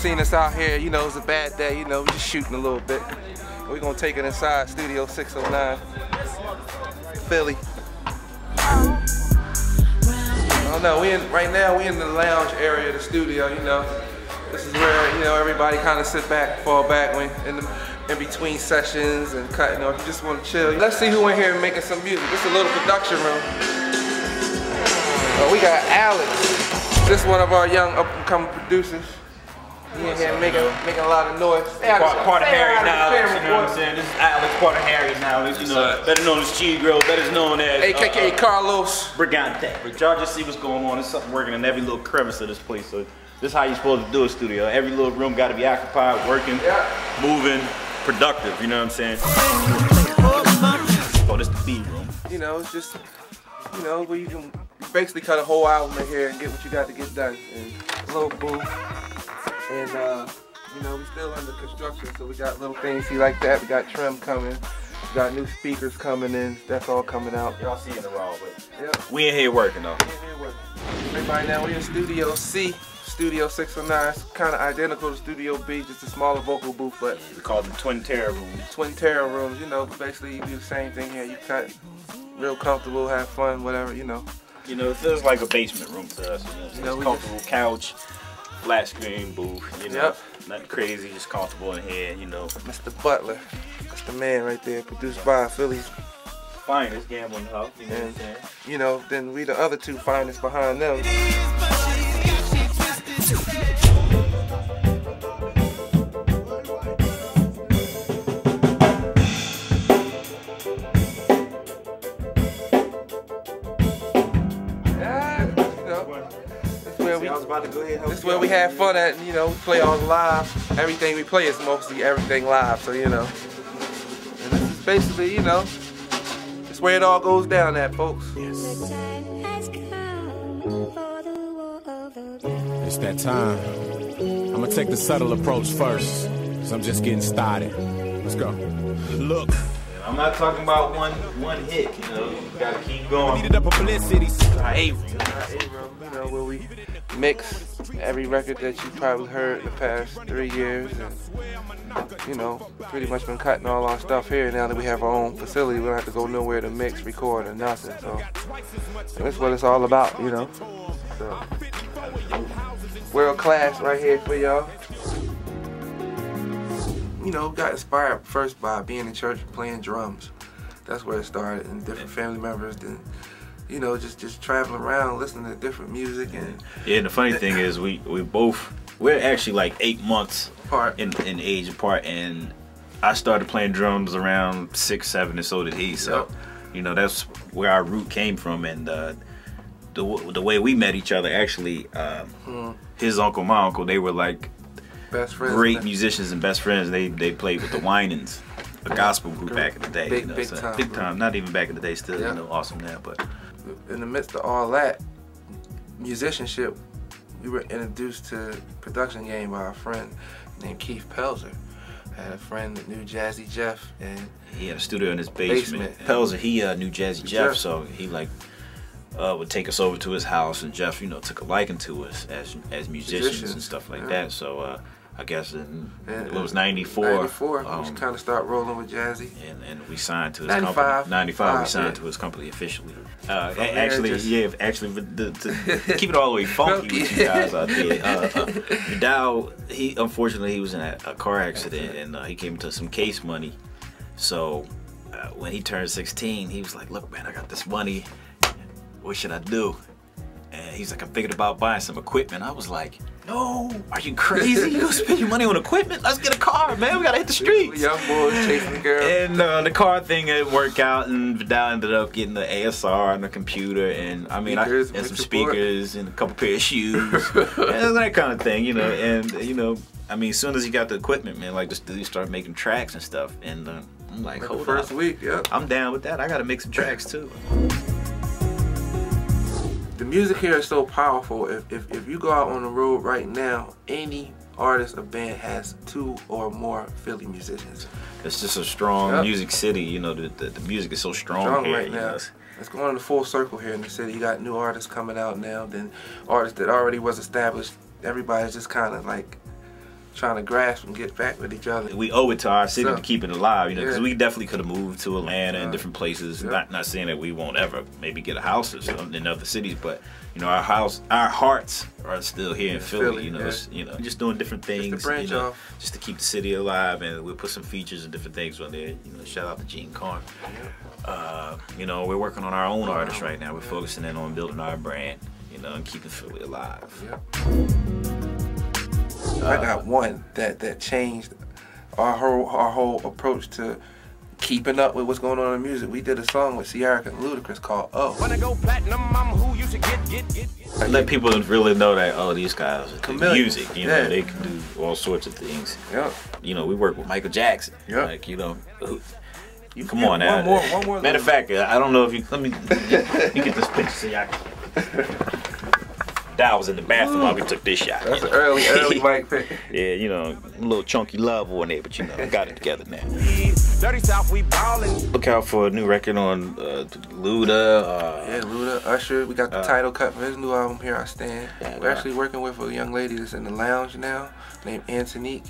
Seeing us out here, you know, it's a bad day, you know, we just shooting a little bit. We're gonna take it inside Studio 609, Philly. I don't know, we in, right now we in the lounge area of the studio, you know. This is where, you know, everybody kind of sit back, fall back when in, the, in between sessions and cutting, or if you just want to chill. Let's see who in here making some music. This is a little production room. Oh, we got Alex. This is one of our young up and coming producers. He in here making, making a lot of noise. Part, part of Harry now, you know what I'm saying? This is Alex, part of Harry now. you know, better known as Chigro, better known as AKA uh, uh, Carlos. Brigante. But y'all just see what's going on. There's something working in every little crevice of this place. So this is how you're supposed to do a studio. Every little room got to be occupied, working, Yeah. moving, productive. You know what I'm saying? Oh, this the B room. You know, it's just, you know, where you can basically cut a whole album in here and get what you got to get done. And a little booth. And, uh, you know, we still under construction, so we got little things see like that. We got trim coming. We got new speakers coming in. That's all coming out. Y'all see in the raw, but Yeah. we in here working though. Everybody now we in Studio C, Studio 609. It's kind of identical to Studio B, just a smaller vocal booth, but We call them Twin Terror rooms. twin terror rooms. You know, basically you do the same thing here. You cut real comfortable, have fun, whatever. You know. You know, it feels like a basement room to us. You know, You know, we comfortable couch, flat screen booth. You know, Yep. nothing crazy, just comfortable in here. You know, Mr. Butler, that's the man right there, produced by Philly's. finest Gamble and Huff. You know what I'm saying? you know, then we the other two finest behind them. Was about to go ahead. This is where we have fun at, you know, we play all live. Everything we play is mostly everything live, so you know. And this is basically, you know, it's where it all goes down at, folks. The time has come for the war of the It's that time. I'm gonna take the subtle approach first, cause I'm just getting started. Let's go. Look, I'm not talking about one one hit. You know, you gotta keep going. needed up a publicity. Our A room, our A room, you know, where we mix every record that you probably heard in the past three years. And, you know, pretty much been cutting all our stuff here now that we have our own facility. We don't have to go nowhere to mix, record, or nothing. So that's what it's all about, you know. So, world class right here for y'all. You know, got inspired first by being in church playing drums. That's where it started, and different family members. Then, you know, just just traveling around, listening to different music and Yeah, and the funny thing is, we we both we're actually like eight months part. in in age apart, and I started playing drums around six, seven, and so did he. So, Yep. you know, that's where our root came from, and uh, the the way we met each other actually. Um, Hmm. His uncle, my uncle, they were like best friends. great man. musicians and best friends. They they played with the Winans, a gospel group back in the day. Big- you know, big so- time, big time. Not even back in the day, still Yeah. you know, awesome now. But in the midst of all that musicianship, we were introduced to production game by a friend named Keith Pelzer. I had a friend that knew Jazzy Jeff, and he had a studio in his basement. Basement. Pelzer, he uh, knew Jazzy Jeff, Jeff. so he like uh, would take us over to his house, and Jeff, you know, took a liking to us as as musicians, Musicians, and stuff like yeah. that. So uh, I guess in, and it was '94. 94, um, we kind of start rolling with Jazzy. and, and we signed to his 95. company. 95, we signed yeah. to his company officially. Uh, actually, just- yeah, actually, the, to keep it all the way funky with you guys out there. Uh, uh, Vidal, he unfortunately he was in a, a car accident and uh, he came to some case money. So uh, when he turned 16, he was like, "Look, man, I got this money. What should I do?" And he's like, "I'm thinking about buying some equipment." I was like, "No, are you crazy? You gonna spend your money on equipment? Let's get a car, man. We gotta hit the streets." Young boys chasing the girl. And uh, the car thing didn't work out, and Vidal ended up getting the ASR and the computer, and I mean, I, Speakers, and some board. speakers and a couple pair of shoes, and that kind of thing, you know. And you know, I mean, as soon as he got the equipment, man, like just he started making tracks and stuff, and uh, I'm like, Like the first up, week, yeah. I'm down with that. I gotta make some tracks too. The music here is so powerful. If, if, if you go out on the road right now, any artist or band has two or more Philly musicians. It's just a strong Yep. music city, you know. The, the, the music is so strong, Strong here. right now. know. It's- going in the full circle here in the city. You got new artists coming out now, then artists that already was established. Everybody's just kind of like trying to grasp and get back with each other. we owe it to our city So- to keep it alive, you know, because Yeah. we definitely could have moved to Atlanta and different places. Yeah. Not not saying that we won't ever maybe get a house or something in other cities, but you know, our house, our hearts are still here in Philly. Philly, you know, yeah. you know, just doing different things, branch you know, off. just to keep the city alive, and we'll put some features and different things on there. You know, shout out to Jean Carn. Uh, you know, we're working on our own artists right now. We're focusing in on building our brand, you know, and keeping Philly alive. Yep. I uh, got one that that changed our whole our whole approach to keeping up with what's going on in music. We did a song with Ciara and Ludacris called "Oh." When I go platinum, I'm who you should get, get, get. Let people really know that oh, these guys are music. You know, Yeah. they can do all sorts of things. Yep. you know, we work with Michael Jackson. Yeah. Like, you know, You come get on now. One more. One more. Matter of fact, I don't know if you let me let me get this picture so y'all can. Dow was in the bathroom while we took this shot. That's you an early, early Mike pick. yeah, you know, a little chunky love on there, but you know, got it together now. Dirty South, we ballin'. Look out for a new record on uh, Luda. Uh, Yeah, Luda, Usher. We got the Uh, title cut for his new album, Here I Stand. Yeah, We're actually working with a young lady that's in the lounge now, named Antonique.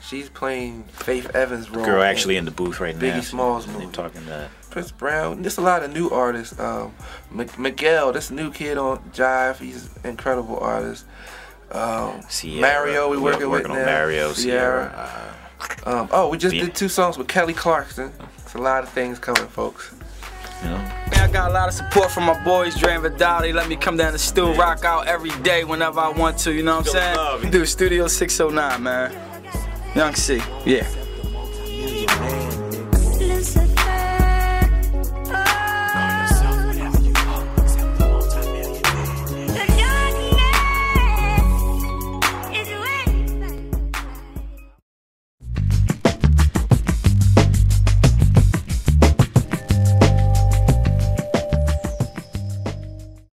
She's playing Faith Evans' role. Girl, actually in the booth right now. Biggie Smalls They movie. talking that. Chris Brown. There's a lot of new artists. Um, M- Miguel, this new kid on Jive. He's an incredible artist. Um, Ciara. Mario, we We're working, working with on now. Mario, Ciara. Ciara. Um, oh, we just Bien. did two songs with Kelly Clarkson. It's a lot of things coming, folks. Uh, you know, Man, I got a lot of support from my boys, Dre and Vidal. They let me come down to Stu, rock out every day whenever I want to, you know what I'm Still saying? you. Dude, Studio 609, man. Young C, yeah.